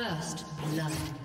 First blood.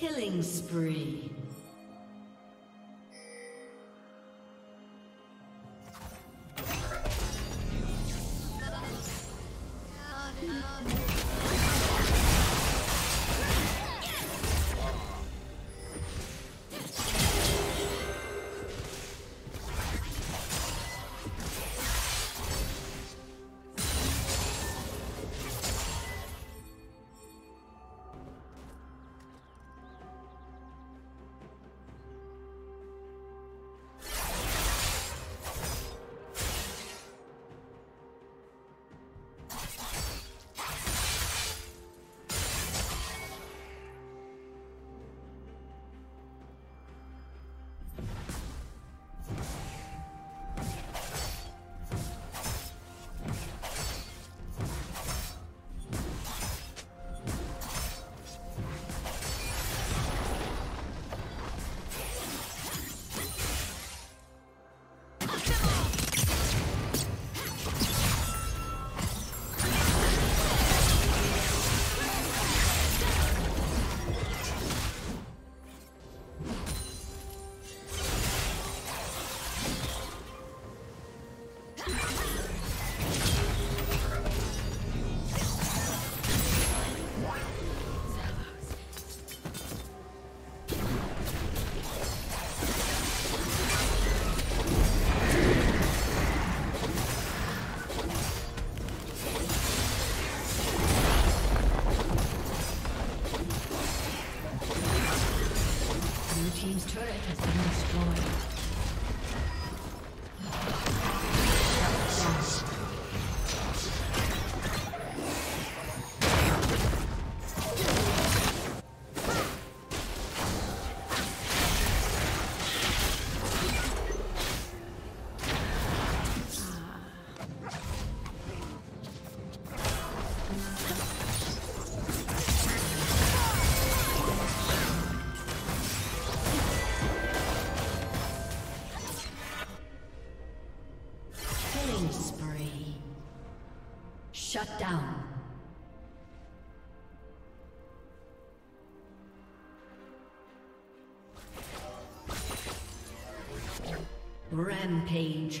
Killing spree. Shut down. Rampage.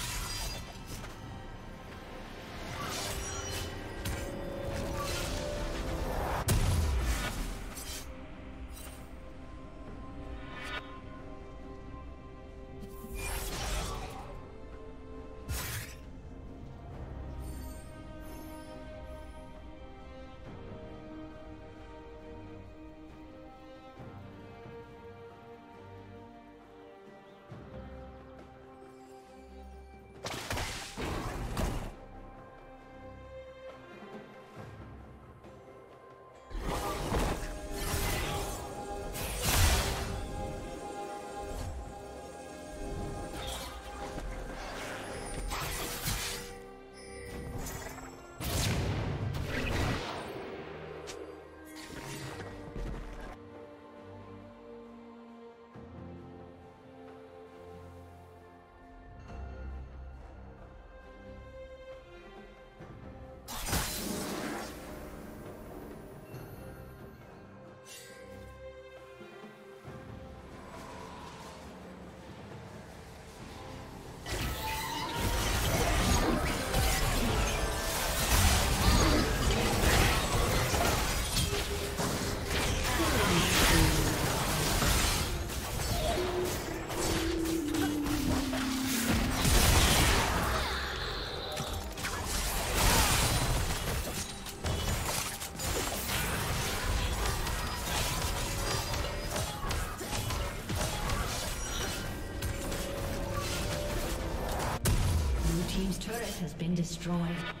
Been destroyed.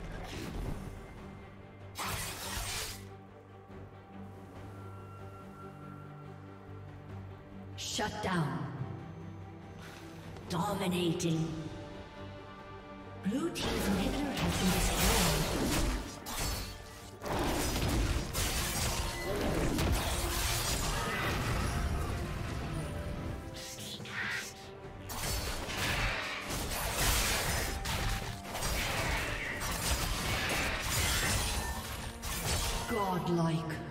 Shut down. Dominating. Blue team's inhibitor has been destroyed. Godlike.